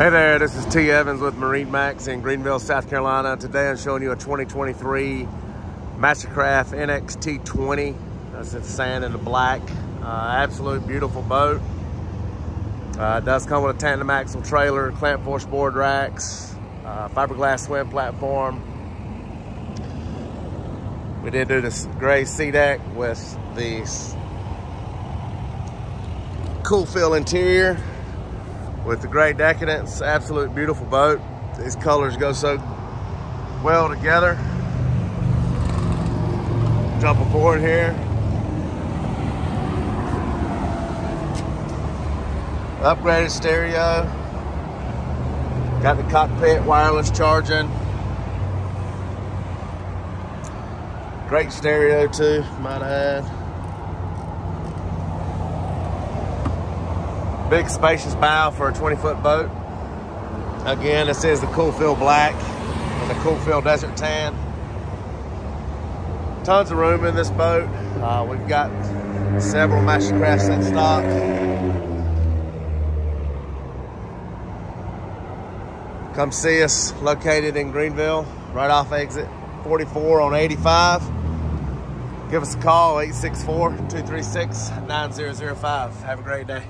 Hey there, this is T. Evans with MarineMax in Greenville, South Carolina. Today I'm showing you a 2023 Mastercraft NXT20. That's in sand and the black. Uh, absolute beautiful boat. Uh, it does come with a tandem axle trailer, clamp force board racks, uh, fiberglass swim platform. We did do this gray SeaDek with the cool feel interior with the gray decadence absolute beautiful boat these colors go so well together. Jump aboard here. Upgraded stereo. Got the cockpit wireless charging. Great stereo too might add Big spacious bow for a 20 foot boat. Again, this is the Cool Fill Black and the Cool Fill Desert Tan. Tons of room in this boat. Uh, we've got several Mastercrafts in stock. Come see us located in Greenville, right off exit 44 on 85. Give us a call, 864-236-9005. Have a great day.